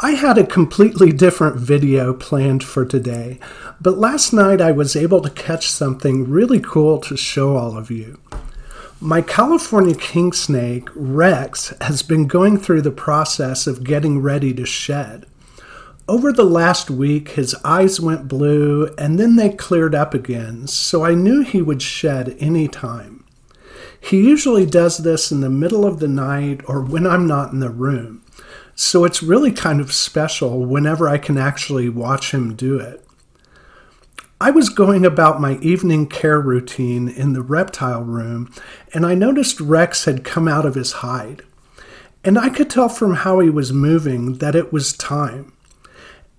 I had a completely different video planned for today, but last night I was able to catch something really cool to show all of you. My California king snake, Rex, has been going through the process of getting ready to shed. Over the last week, his eyes went blue and then they cleared up again, so I knew he would shed any time. He usually does this in the middle of the night or when I'm not in the room, so it's really kind of special whenever I can actually watch him do it. I was going about my evening care routine in the reptile room, and I noticed Rex had come out of his hide. And I could tell from how he was moving that it was time.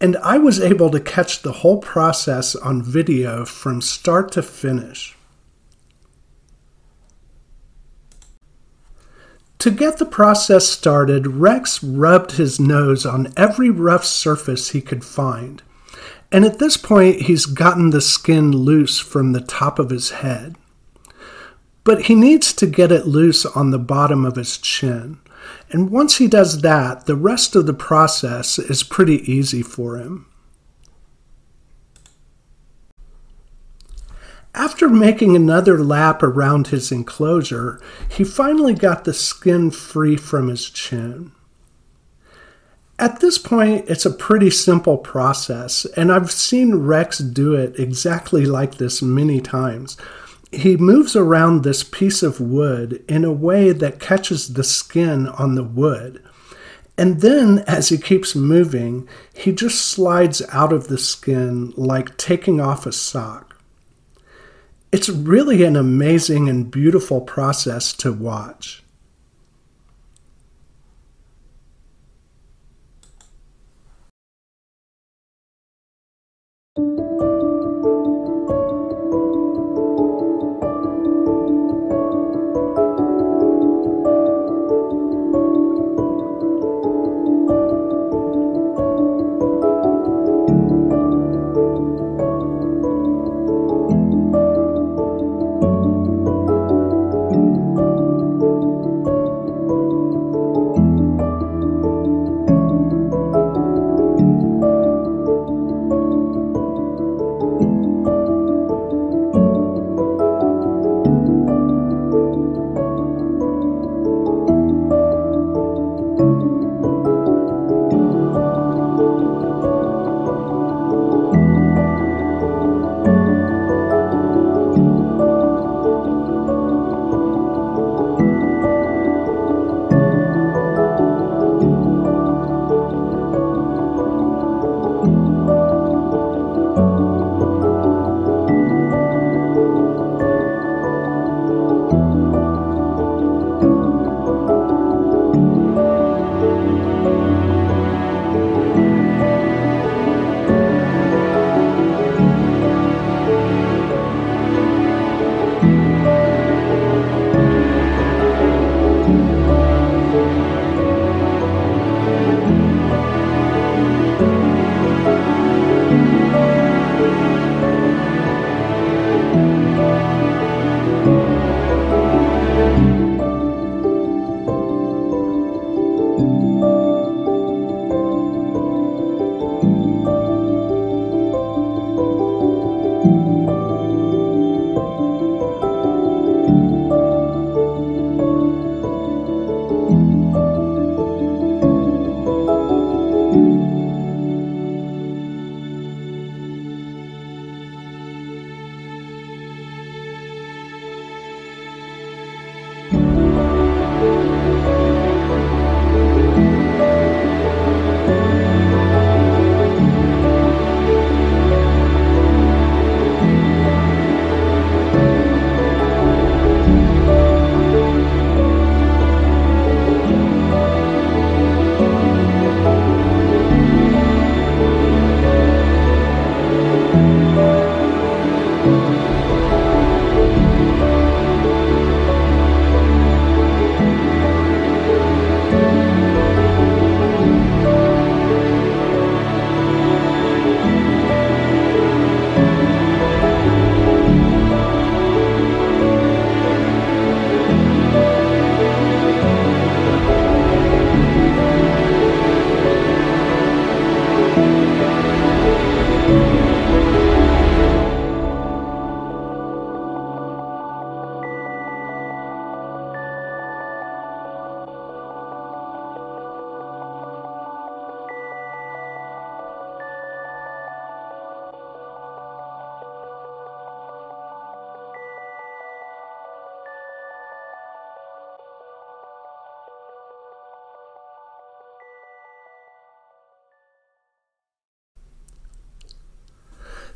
And I was able to catch the whole process on video from start to finish. To get the process started, Rex rubbed his nose on every rough surface he could find. And at this point, he's gotten the skin loose from the top of his head. But he needs to get it loose on the bottom of his chin. And once he does that, the rest of the process is pretty easy for him. After making another lap around his enclosure, he finally got the skin free from his chin. At this point, it's a pretty simple process, and I've seen Rex do it exactly like this many times. He moves around this piece of wood in a way that catches the skin on the wood. And then, as he keeps moving, he just slides out of the skin like taking off a sock. It's really an amazing and beautiful process to watch.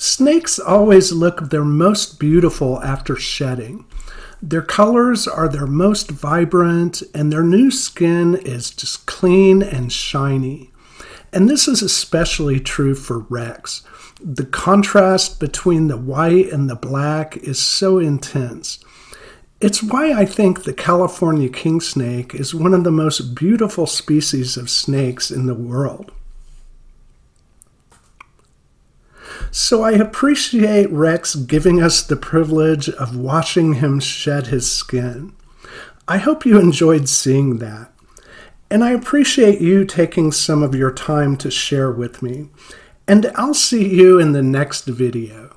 Snakes always look their most beautiful after shedding. Their colors are their most vibrant, and their new skin is just clean and shiny. And this is especially true for Rex. The contrast between the white and the black is so intense. It's why I think the California king snake is one of the most beautiful species of snakes in the world. So I appreciate Rex giving us the privilege of watching him shed his skin. I hope you enjoyed seeing that. And I appreciate you taking some of your time to share with me. And I'll see you in the next video.